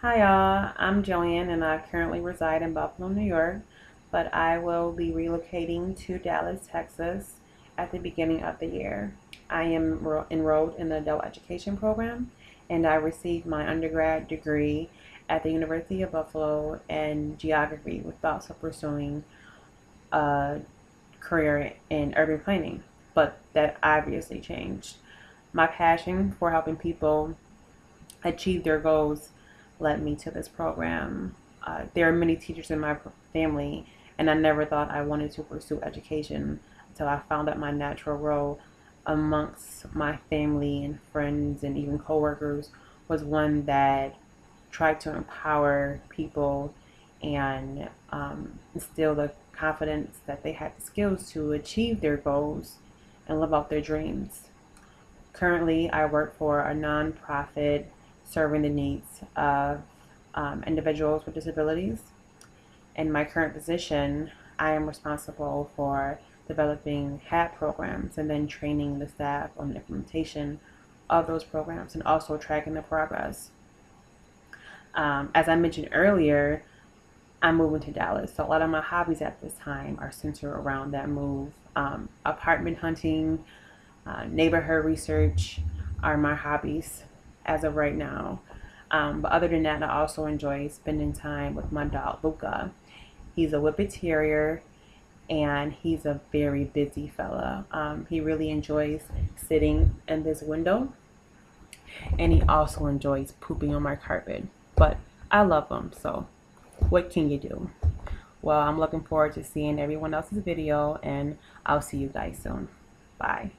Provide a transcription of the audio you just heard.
Hi y'all, I'm Joanne and I currently reside in Buffalo, New York, but I will be relocating to Dallas, Texas at the beginning of the year. I am enrolled in the adult education program and I received my undergrad degree at the University of Buffalo in geography with thoughts of pursuing a career in urban planning, but that obviously changed. My passion for helping people achieve their goals led me to this program. Uh, there are many teachers in my family, and I never thought I wanted to pursue education until I found out my natural role amongst my family and friends and even coworkers was one that tried to empower people and um, instill the confidence that they had the skills to achieve their goals and live out their dreams. Currently, I work for a nonprofit serving the needs of um, individuals with disabilities. In my current position, I am responsible for developing HAT programs and then training the staff on the implementation of those programs and also tracking the progress. Um, as I mentioned earlier, I'm moving to Dallas, so a lot of my hobbies at this time are centered around that move. Um, apartment hunting, uh, neighborhood research are my hobbies as of right now. Um, but other than that, I also enjoy spending time with my dog Luca. He's a Whippet Terrier and he's a very busy fella. Um, he really enjoys sitting in this window and he also enjoys pooping on my carpet. But I love him, so what can you do? Well, I'm looking forward to seeing everyone else's video and I'll see you guys soon. Bye.